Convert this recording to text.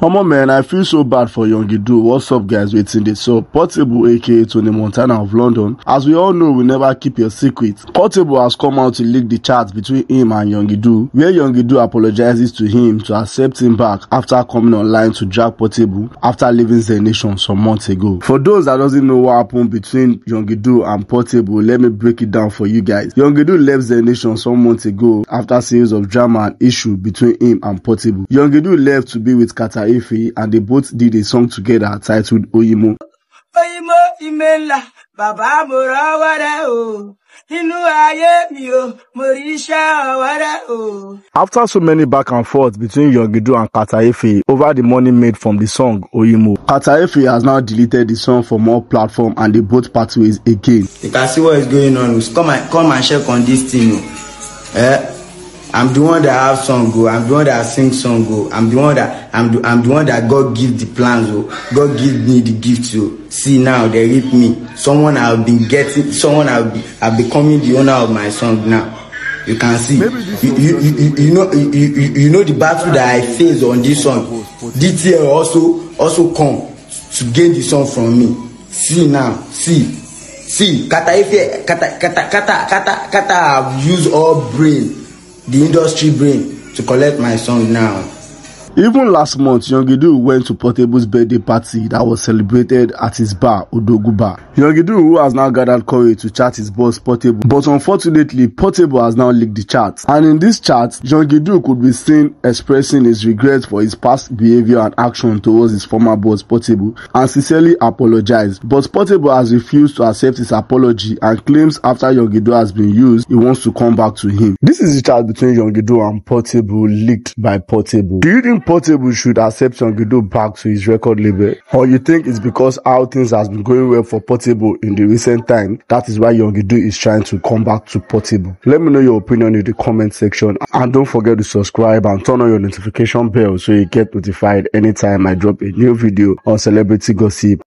Omo man, I feel so bad for Young Duu. What's up guys? Waiting this. So Portable aka Tony Montana of London. As we all know, we never keep your secret. Portable has come out to leak the chat between him and Young Duu, where Young Duu apologizes to him to accept him back after coming online to drag Portable after leaving the nation some months ago. For those that doesn't know what happened between Young Duu and Portable, let me break it down for you guys. Young Duu left the nation some months ago after series of drama and issue between him and Portable. Young Duu left to be with Carter Efe and they both did a song together titled Oyimo. Oyimo imela, bàbá mo rọ́wọ́ rẹ̀ o. Inú ayé mi o, mo rí iṣẹ́ ọwọ́ rẹ̀ o. After so many back and forth between Youngidu and Kata Efe over the money made from the song Oyimo, Kata Efe has now deleted the song from all platforms and they both part ways again. You can see what is going on. Come and come and check on this thing. Eh? I'm the one that have song go. I'm the one that sing song go. I'm the one that I'm the, I'm the one that God give the plans. Oh. God give me the gift. Oh. See now they rip me. Someone I've been getting. Someone I've be, I've becoming the owner of my song now. You can see. You, you, you, you, you know you, you, you know the battle that I faced on this song. DTL also also come to gain the song from me. See now. See. See. Kata Ife Kata Kata Kata Kata Kata have used all brain. The industry brain to collect my song now. Even last month, Young Duu went to Portable's birthday party that was celebrated at his bar, Odogwu Bar. Young Duu, who has now gathered courage to chat his boss Portable, but unfortunately, Portable has now leaked the chat. And in this chat, Young Duu could be seen expressing his regret for his past behavior and action towards his former boss Portable and sincerely apologized. But Portable has refused to accept his apology and claims after Young Duu has been used, he wants to come back to him. This is the chat between Young Duu and Portable leaked by Portable. Do you think Portable should accept Young Duu back to his record label? Or you think it's because how things has been going well for Portable in the recent time, that is why Young Duu is trying to come back to Portable? Let me know your opinion in the comment section and don't forget to subscribe and turn on your notification bell so you get notified anytime I drop a new video on celebrity gossip